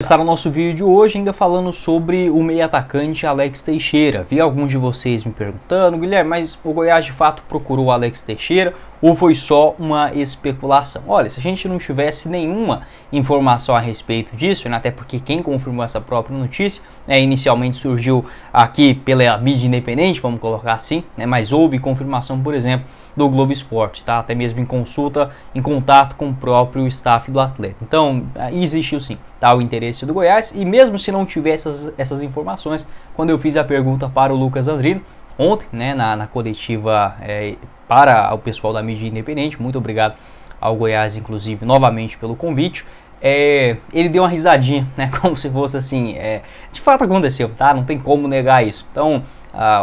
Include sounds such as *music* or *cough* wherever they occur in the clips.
Está no nosso vídeo de hoje ainda falando sobre o meio atacante Alex Teixeira. Vi alguns de vocês me perguntando, Guilherme, mas o Goiás de fato procurou o Alex Teixeira ou foi só uma especulação? Olha, se a gente não tivesse nenhuma informação a respeito disso, né, até porque quem confirmou essa própria notícia, né, inicialmente surgiu aqui pela mídia independente, vamos colocar assim, né, mas houve confirmação, por exemplo, do Globo Esporte, tá? até mesmo em consulta, em contato com o próprio staff do atleta. Então, existiu sim tá, o interesse do Goiás, e mesmo se não tivesse essas, essas informações, quando eu fiz a pergunta para o Lucas Andrino, ontem, né, na, na coletiva é, para o pessoal da mídia independente, muito obrigado ao Goiás, inclusive, novamente pelo convite, é, ele deu uma risadinha, né, *laughs* como se fosse assim, é, de fato aconteceu, tá, não tem como negar isso. Então,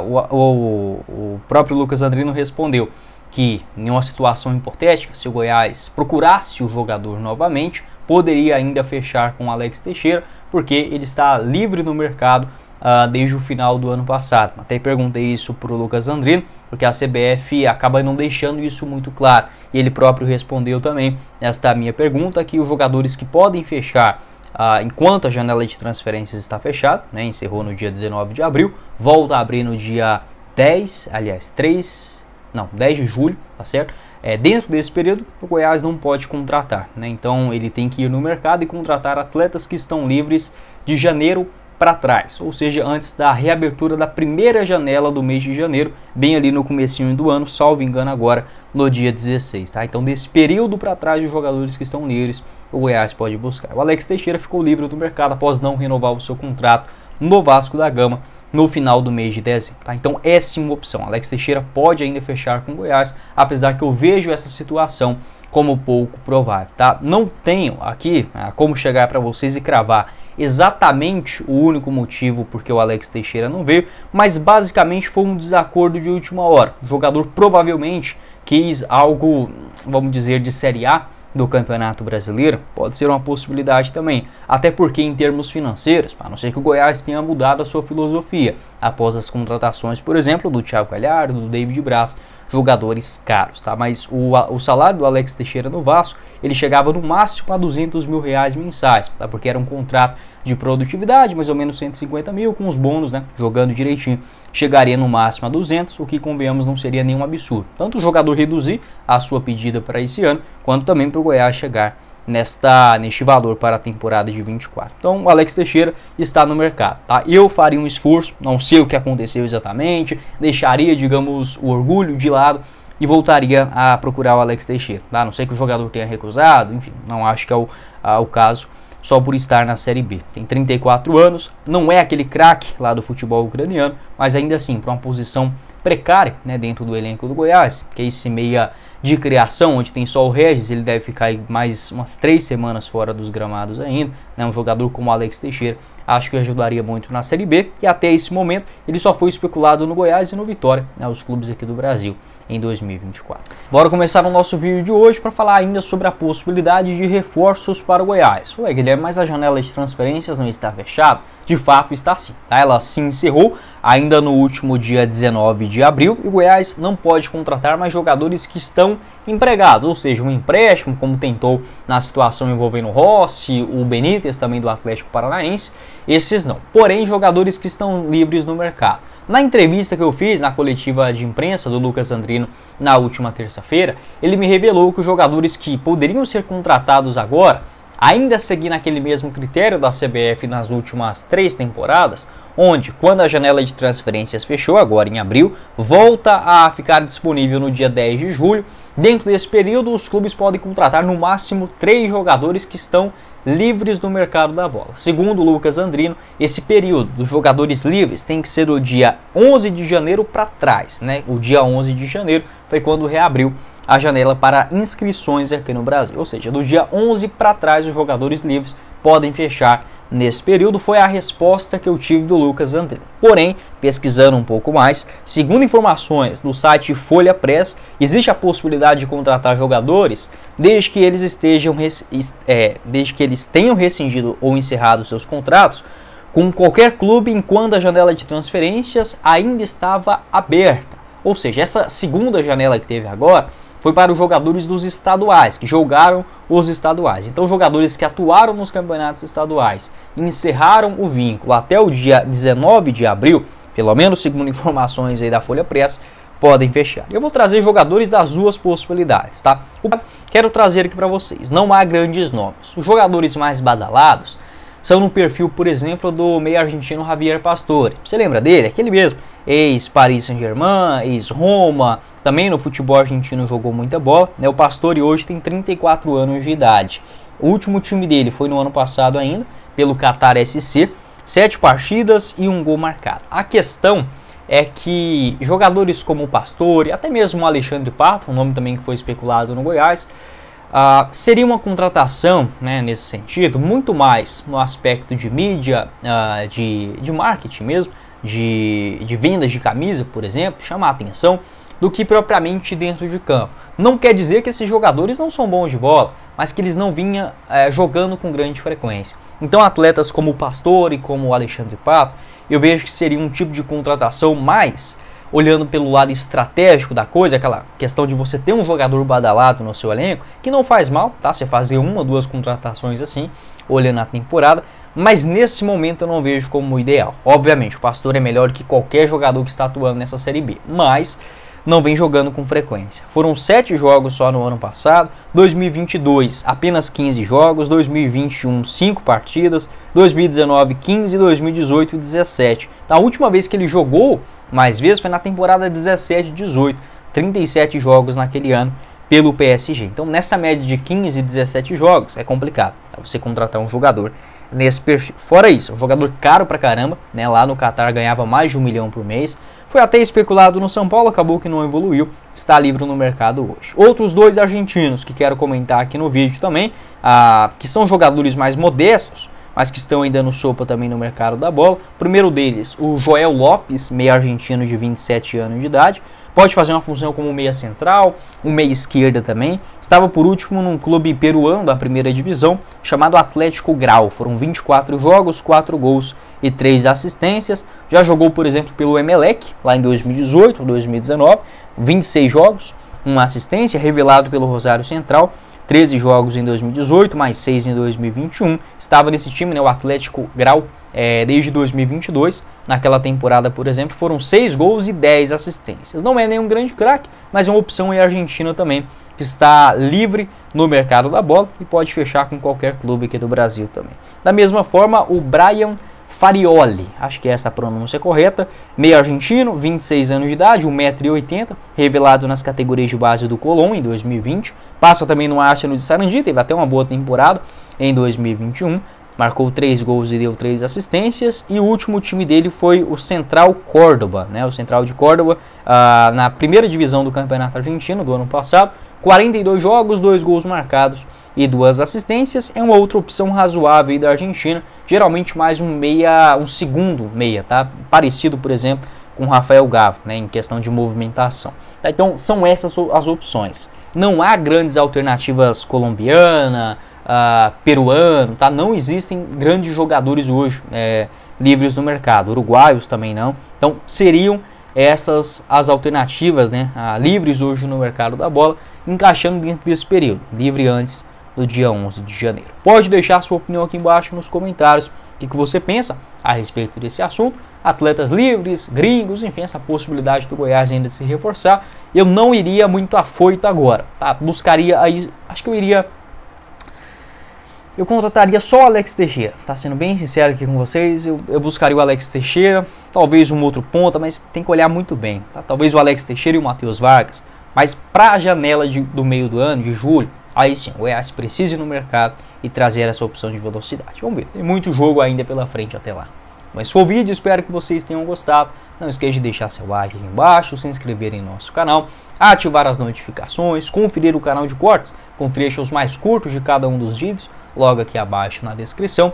o, o, o próprio Lucas Andrino respondeu, que em uma situação hipotética, se o Goiás procurasse o jogador novamente, poderia ainda fechar com Alex Teixeira, porque ele está livre no mercado uh, desde o final do ano passado. Até perguntei isso para o Lucas Andrino, porque a CBF acaba não deixando isso muito claro. E ele próprio respondeu também esta minha pergunta, que os jogadores que podem fechar Uh, enquanto a janela de transferências está fechada, né, encerrou no dia 19 de abril, volta a abrir no dia 10, aliás, 3, não, 10 de julho, tá certo? É, dentro desse período, o Goiás não pode contratar, né? Então ele tem que ir no mercado e contratar atletas que estão livres de janeiro para trás, ou seja, antes da reabertura da primeira janela do mês de janeiro, bem ali no comecinho do ano, salvo engano agora, no dia 16, tá? Então desse período para trás de jogadores que estão livres, o Goiás pode buscar. O Alex Teixeira ficou livre do mercado após não renovar o seu contrato no Vasco da Gama no final do mês de dezembro. Tá? Então é sim uma opção. Alex Teixeira pode ainda fechar com Goiás, apesar que eu vejo essa situação como pouco provável. Tá? Não tenho aqui né, como chegar para vocês e cravar exatamente o único motivo porque o Alex Teixeira não veio, mas basicamente foi um desacordo de última hora. O jogador provavelmente quis algo, vamos dizer, de Série A do Campeonato Brasileiro pode ser uma possibilidade também. Até porque, em termos financeiros, a não ser que o Goiás tenha mudado a sua filosofia após as contratações, por exemplo, do Thiago Galhardo, do David Braz, jogadores caros, tá? Mas o, o salário do Alex Teixeira no Vasco, ele chegava no máximo a 200 mil reais mensais, tá? Porque era um contrato de produtividade, mais ou menos 150 mil, com os bônus, né? Jogando direitinho, chegaria no máximo a 200, o que, convenhamos, não seria nenhum absurdo. Tanto o jogador reduzir a sua pedida para esse ano, quanto também para o Goiás chegar nesta neste valor para a temporada de 24. Então, o Alex Teixeira está no mercado, tá? Eu faria um esforço, não sei o que aconteceu exatamente, deixaria, digamos, o orgulho de lado e voltaria a procurar o Alex Teixeira, tá? Não sei que o jogador tenha recusado, enfim, não acho que é o, a, o caso só por estar na Série B. Tem 34 anos, não é aquele craque lá do futebol ucraniano, mas ainda assim, para uma posição precária né, dentro do elenco do Goiás, que é esse meia de criação, onde tem só o Regis, ele deve ficar mais umas três semanas fora dos gramados ainda. Né, um jogador como o Alex Teixeira, acho que ajudaria muito na Série B. E até esse momento, ele só foi especulado no Goiás e no Vitória, né, os clubes aqui do Brasil, em 2024. Bora começar o nosso vídeo de hoje para falar ainda sobre a possibilidade de reforços para o Goiás. Ué, Guilherme, mas a janela de transferências não está fechada? De fato, está sim. Tá? Ela se encerrou ainda no último dia 19 de abril e o Goiás não pode contratar mais jogadores que estão empregados, ou seja, um empréstimo, como tentou na situação envolvendo o Rossi, o Benítez também do Atlético Paranaense, esses não. Porém, jogadores que estão livres no mercado. Na entrevista que eu fiz na coletiva de imprensa do Lucas Andrino na última terça-feira, ele me revelou que os jogadores que poderiam ser contratados agora ainda seguir naquele mesmo critério da CBF nas últimas três temporadas, onde, quando a janela de transferências fechou, agora em abril, volta a ficar disponível no dia 10 de julho. Dentro desse período, os clubes podem contratar no máximo três jogadores que estão livres no mercado da bola. Segundo Lucas Andrino, esse período dos jogadores livres tem que ser do dia 11 de janeiro para trás, né? O dia 11 de janeiro foi quando reabriu a janela para inscrições aqui no Brasil. Ou seja, do dia 11 para trás, os jogadores livres podem fechar nesse período. Foi a resposta que eu tive do Lucas André. Porém, pesquisando um pouco mais, segundo informações do site Folha Press, existe a possibilidade de contratar jogadores desde que eles estejam é, desde que eles tenham rescindido ou encerrado seus contratos com qualquer clube enquanto a janela de transferências ainda estava aberta. Ou seja, essa segunda janela que teve agora foi para os jogadores dos estaduais, que jogaram os estaduais. Então, jogadores que atuaram nos campeonatos estaduais encerraram o vínculo até o dia 19 de abril, pelo menos segundo *laughs* informações aí da Folha Press, podem fechar. Eu vou trazer jogadores das duas possibilidades, tá? Quero trazer aqui para vocês. Não há grandes nomes. Os jogadores mais badalados são no perfil, por exemplo, do meio argentino Javier Pastore. Você lembra dele? Aquele mesmo ex-Paris Saint-Germain, ex-Roma, também no futebol argentino jogou muita bola. Né? O Pastore hoje tem 34 anos de idade. O último time dele foi no ano passado ainda, pelo Qatar SC, sete partidas e um gol marcado. A questão é que jogadores como o Pastore, até mesmo o Alexandre Pato, um nome também que foi especulado no Goiás, uh, seria uma contratação, né, nesse sentido, muito mais no aspecto de mídia, uh, de, de marketing mesmo, de, de vendas de camisa, por exemplo, chamar atenção, do que propriamente dentro de campo. Não quer dizer que esses jogadores não são bons de bola, mas que eles não vinham é, jogando com grande frequência. Então, atletas como o Pastor e como o Alexandre Pato, eu vejo que seria um tipo de contratação mais olhando pelo lado estratégico da coisa, aquela questão de você ter um jogador badalado no seu elenco, que não faz mal, tá? Você fazer uma ou duas contratações assim, olhando a temporada, mas nesse momento eu não vejo como ideal. Obviamente, o Pastor é melhor que qualquer jogador que está atuando nessa Série B, mas não vem jogando com frequência. Foram 7 jogos só no ano passado, 2022 apenas 15 jogos, 2021 5 partidas, 2019 15, 2018 17. A última vez que ele jogou mais vezes foi na temporada 17-18, 37 jogos naquele ano pelo PSG. Então nessa média de 15 e 17 jogos é complicado tá? você contratar um jogador nesse perfil. Fora isso, um jogador caro pra caramba, né? Lá no Qatar ganhava mais de um milhão por mês. Foi até especulado no São Paulo, acabou que não evoluiu, está livre no mercado hoje. Outros dois argentinos que quero comentar aqui no vídeo também, ah, que são jogadores mais modestos, mas que estão ainda no sopa também no mercado da bola. O primeiro deles, o Joel Lopes, meio argentino de 27 anos de idade. Pode fazer uma função como meia central, um meia esquerda também. Estava por último num clube peruano da primeira divisão, chamado Atlético Grau. Foram 24 jogos, 4 gols e 3 assistências. Já jogou, por exemplo, pelo Emelec, lá em 2018, 2019, 26 jogos, uma assistência, revelado pelo Rosário Central. 13 jogos em 2018, mais 6 em 2021. Estava nesse time, né, o Atlético Grau, é, desde 2022. Naquela temporada, por exemplo, foram 6 gols e 10 assistências. Não é nenhum grande craque, mas é uma opção em Argentina também, que está livre no mercado da bola e pode fechar com qualquer clube aqui do Brasil também. Da mesma forma, o Brian Farioli, acho que é essa a pronúncia correta, meio argentino, 26 anos de idade, 1,80m, revelado nas categorias de base do Colón em 2020, passa também no Arsenal de Sarandi, teve até uma boa temporada em 2021, marcou 3 gols e deu 3 assistências, e o último time dele foi o Central Córdoba, né, o Central de Córdoba, ah, na primeira divisão do Campeonato Argentino do ano passado, 42 jogos, 2 gols marcados e duas assistências. É uma outra opção razoável da Argentina, geralmente mais um meia, um segundo meia, tá? Parecido, por exemplo, com Rafael Gavo, né, em questão de movimentação. Tá? Então são essas as opções. Não há grandes alternativas colombiana, uh, peruano, tá? Não existem grandes jogadores hoje é, livres no mercado. Uruguaios também não. Então seriam essas as alternativas, né, uh, livres hoje no mercado da bola, encaixando dentro desse período, livre antes do dia 11 de janeiro. Pode deixar sua opinião aqui embaixo nos comentários. O que, que você pensa a respeito desse assunto? Atletas livres, gringos, enfim, essa possibilidade do Goiás ainda de se reforçar. Eu não iria muito afoito agora, tá? Buscaria aí, acho que eu iria eu contrataria só o Alex Teixeira, tá sendo bem sincero aqui com vocês. Eu, eu, buscaria o Alex Teixeira, talvez um outro ponta, mas tem que olhar muito bem. Tá? Talvez o Alex Teixeira e o Matheus Vargas. Mas para a janela de, do meio do ano, de julho, Aí sim, o Goiás precisa ir no mercado e trazer essa opção de velocidade. Vamos ver, tem muito jogo ainda pela frente até lá. Mas foi o vídeo, espero que vocês tenham gostado. Não esqueça de deixar seu like aqui embaixo, se inscrever em nosso canal, ativar as notificações, conferir o canal de cortes com trechos mais curtos de cada um dos vídeos, logo aqui abaixo na descrição.